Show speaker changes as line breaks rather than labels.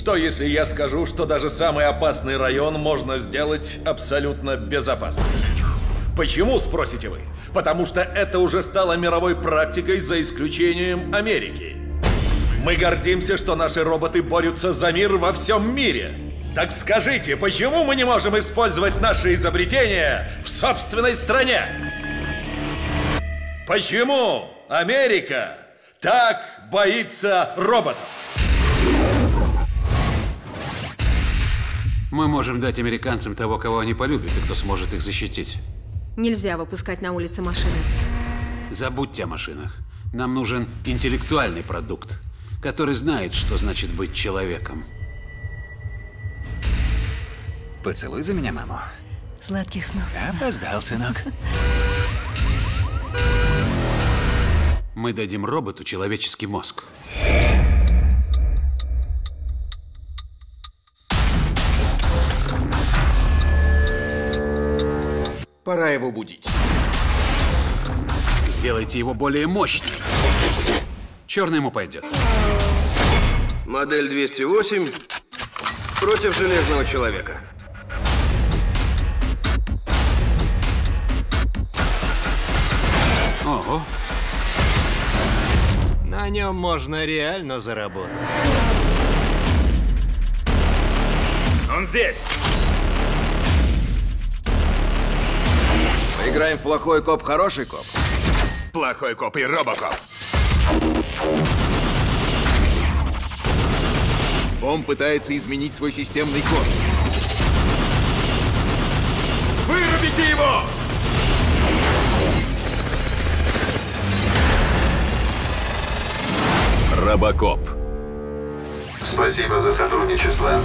Что если я скажу, что даже самый опасный район можно сделать абсолютно безопасным? Почему, спросите вы? Потому что это уже стало мировой практикой за исключением Америки. Мы гордимся, что наши роботы борются за мир во всем мире. Так скажите, почему мы не можем использовать наши изобретения в собственной стране? Почему Америка так боится роботов?
Мы можем дать американцам того, кого они полюбят, и кто сможет их защитить.
Нельзя выпускать на улице машины.
Забудьте о машинах. Нам нужен интеллектуальный продукт, который знает, что значит быть человеком.
Поцелуй за меня маму.
Сладких снов.
Опоздал, сынок.
Мы дадим роботу человеческий мозг.
Пора его будить.
Сделайте его более мощным. Черный ему пойдет.
Модель 208 против Железного Человека.
Ого.
На нем можно реально заработать.
Он здесь!
Поиграем в плохой коп, хороший коп.
Плохой коп и робокоп.
Он пытается изменить свой системный код.
Вырубите его!
Робокоп.
Спасибо за сотрудничество.